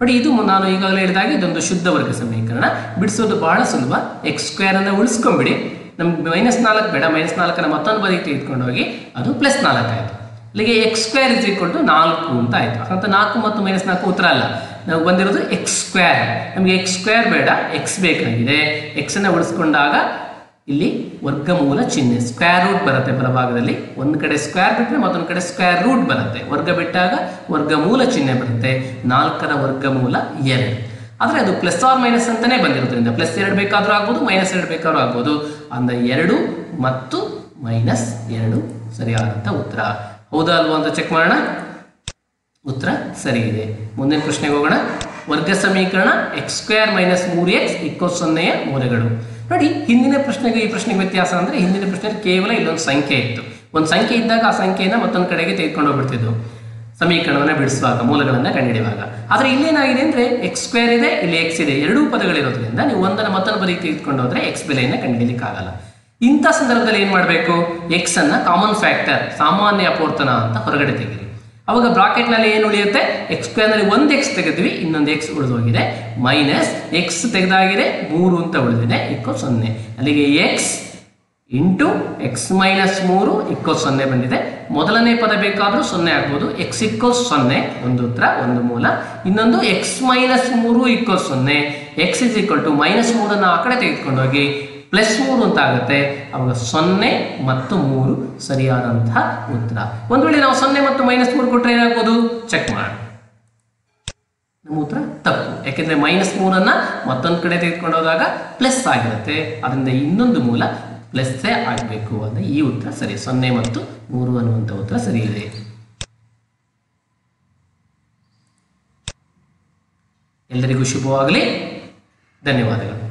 ನೋಡಿ, ಇದು ನಾನು ಈಗಾಗಲೇ ಹೇಳಿದಾಗ ಇದೊಂದು ಶುದ್ಧ ವರ್ಗ ಸಮೀಕರಣ. ಬಿಡಿಸೋದು ಬಹಳ ಸುಲಭ. ಎಕ್ಸ್ ಸ್ಕ್ವೇರ್ ಅನ್ನು ಉಳಿಸ್ಕೊಂಬಿಡಿ. ನಮ್ಗೆ ಮೈನಸ್ ನಾಲ್ಕು ಬೇಡ ಮೈನಸ್ ನಾಲ್ಕನ್ನ ಮತ್ತೊಂದು ಬದಿಗೆ ತೆಗೆದುಕೊಂಡು ಹೋಗಿ ಅದು ಪ್ಲಸ್ ನಾಲ್ಕು ಆಯಿತು. ಅಲ್ಲಿಗೆ x square is equal to ನಾಲ್ಕು ಅಂತ ಆಯಿತು. ಅಂತ ನಾಲ್ಕು ಮತ್ತು ಮೈನಸ್ ನಾಲ್ಕು ಉತ್ತರ ಅಲ್ಲ. ನಾವು ಬಂದಿರೋದು ಎಕ್ಸ್ ಸ್ಕ್ವೇರ್ ನಮಗೆ ಎಕ್ಸ್ ಸ್ಕ್ವೇರ್ ಬೇಡ ಎಕ್ಸ್ ಬೇಕಾಗಿದೆ. ಎಕ್ಸನ್ನು ಉಳಿಸ್ಕೊಂಡಾಗ ಇಲ್ಲಿ ವರ್ಗಮೂಲ ಚಿಹ್ನೆ ಸ್ಕ್ವೇರ್ ರೂಟ್ ಬರುತ್ತೆ ಬಲಭಾಗದಲ್ಲಿ. ಒಂದು ಕಡೆ ಸ್ಕ್ವೇರ್ ಬಿಟ್ಟರೆ ಮತ್ತೊಂದು ಕಡೆ ಸ್ಕ್ವೇರ್ ರೂಟ್ ಬರುತ್ತೆ. ವರ್ಗ ಬಿಟ್ಟಾಗ ವರ್ಗಮೂಲ ಚಿಹ್ನೆ ಬರುತ್ತೆ. ನಾಲ್ಕರ ವರ್ಗಮೂಲ ಎರಡು. ಆದರೆ ಅದು ಪ್ಲಸ್ ಆರ್ ಮೈನಸ್ ಅಂತಾನೆ ಬಂದಿರೋದ್ರಿಂದ ಪ್ಲಸ್ ಎರಡು ಬೇಕಾದರೂ ಆಗ್ಬೋದು ಮೈನಸ್ ಎರಡು ಬೇಕಾದ್ರೂ ಆಗ್ಬೋದು. ಅಂದ ಎರಡು ಮತ್ತು ಮೈನಸ್ ಎರಡು ಸರಿಯಾದಂಥ ಉತ್ತರ. ಹೌದಾ ಅಲ್ವಾ ಅಂತ ಚೆಕ್ ಮಾಡೋಣ? ಉತ್ತರ ಸರಿ ಇದೆ. ಮುಂದಿನ ಪ್ರಶ್ನೆಗೆ ಹೋಗೋಣ. ವರ್ಗ ಸಮೀಕರಣ ಎಕ್ಸ್ ಸ್ಕ್ವೇರ್ ಮೈನಸ್ ಮೂರು ಎಕ್ಸ್ ಇಕ್ಕೋ ಸೊನ್ನೆಯ ಮೂಲಗಳು ನೋಡಿ, ಹಿಂದಿನ ಪ್ರಶ್ನೆಗೆ ಈ ಪ್ರಶ್ನೆಗೆ ವ್ಯತ್ಯಾಸ ಅಂದರೆ ಹಿಂದಿನ ಪ್ರಶ್ನೆ ಕೇವಲ ಇಲ್ಲೊಂದು ಸಂಖ್ಯೆ ಇತ್ತು. ಒಂದು ಸಂಖ್ಯೆ ಇದ್ದಾಗ ಆ ಸಂಖ್ಯೆಯನ್ನು ಮತ್ತೊಂದು ಕಡೆಗೆ ತೆಗೆದುಕೊಂಡು ಹೋಗ್ಬಿಡ್ತಿದ್ವು. ಸಮೀಕರಣವನ್ನು ಬಿಡಿಸುವಾಗ, ಮೂಲಗಳನ್ನು ಕಂಡುಹಿಡಿಯುವಾಗ. ಆದರೆ ಇಲ್ಲೇನಾಗಿದೆ ಅಂದರೆ ಎಕ್ಸ್ ಸ್ಕ್ವೇರ್ ಇದೆ, ಇಲ್ಲಿ ಎಕ್ಸ್ ಇದೆ. ಎರಡೂ ಪದಗಳಿರೋದ್ರಿಂದ ನೀವು ಒಂದನ್ನು ಮತ್ತೊಂದು ಬದಿಗೆ ತೆಗೆದುಕೊಂಡು ಹೋದ್ರೆ ಎಕ್ಸ್ ಬೆಲೆಯನ್ನು ಕಂಡುಹಿಡಿಯಲಿಕ್ಕಾಗಲ್ಲ ಇಂಥ ಸಂದರ್ಭದಲ್ಲಿ ಏನು ಮಾಡಬೇಕು? ಎಕ್ಸ್ ಅನ್ನ ಕಾಮನ್ ಫ್ಯಾಕ್ಟರ್ ಸಾಮಾನ್ಯ ಅಪೂರ್ತನ ಅಂತ ಹೊರಗಡೆ ತೆಗೀರಿ. ಅವಾಗ ಬ್ರಾಕೆಟ್ನಲ್ಲಿ ಏನು ಉಳಿಯುತ್ತೆ? ಎಕ್ಸ್ ಸ್ಕ್ವೇರ್ನಲ್ಲಿ ಒಂದು ಎಕ್ಸ್ ತೆಗೆದ್ವಿ, ಇನ್ನೊಂದು ಎಕ್ಸ್ ಉಳಿದೋಗಿದೆ ಮೈನಸ್ ಎಕ್ಸ್ ತೆಗೆದಾಗಿದೆ, ಮೂರು ಅಂತ ಉಳಿದಿದೆ ಇಕ್ಕೋ ಸೊನ್ನೆ. ಅಲ್ಲಿಗೆ ಎಕ್ಸ್ ಇಂಟು ಎಕ್ಸ್ ಮೈನಸ್ ಮೂರು ಇಕ್ಕೋ ಸೊನ್ನೆ ಬಂದಿದೆ. ಮೊದಲನೇ ಪದ ಬೇಕಾದರೂ ಸೊನ್ನೆ ಆಗ್ಬೋದು. ಎಕ್ಸ್ ಇಕ್ಕೋ ಸೊನ್ನೆ, ಒಂದು ಉತ್ತರ, ಒಂದು ಮೂಲ. ಇನ್ನೊಂದು ಎಕ್ಸ್ ಮೈನಸ್ ಮೂರು ಇಕ್ಕೋ ಸೊನ್ನೆ. X is equal to minus ಮೂರನ್ನು ಆ ಕಡೆ ತೆಗೆದುಕೊಂಡು ಹೋಗಿ. ಪ್ಲಸ್ ಮೂರು ಅಂತ ಆಗುತ್ತೆ ಅವಾಗ ಸೊನ್ನೆ ಮತ್ತು ಮೂರು ಸರಿಯಾದಂತಹ ಉತ್ತರ. ಒಂದು ವೇಳೆ ನಾವು ಸೊನ್ನೆ ಮತ್ತು ಮೈನಸ್ ಮೂರು ಕೊಟ್ಟರೆ ಏನಾಗ್ಬೋದು? ಚೆಕ್ ಮಾಡಿ. ನಮ್ಮ ಉತ್ತರ ತಪ್ಪು. ಯಾಕೆಂದ್ರೆ ಮೈನಸ್ ಮೂರನ್ನ ಮತ್ತೊಂದು ಕಡೆ ತೆಗೆದುಕೊಂಡು ಹೋದಾಗ ಪ್ಲಸ್ ಆಗಿರುತ್ತೆ. ಅದರಿಂದ ಇನ್ನೊಂದು ಮೂಲ ಪ್ಲಸ್ಸೇ ಆಗಬೇಕು ಅಂದರೆ ಈ ಉತ್ತರ ಸರಿ. ಸೊನ್ನೆ ಮತ್ತು ಮೂರು ಅನ್ನುವಂಥ ಉತ್ತರ ಸರಿ ಇದೆ ಎಲ್ಲರಿಗೂ ಶುಭವಾಗಲಿ. ಧನ್ಯವಾದಗಳು.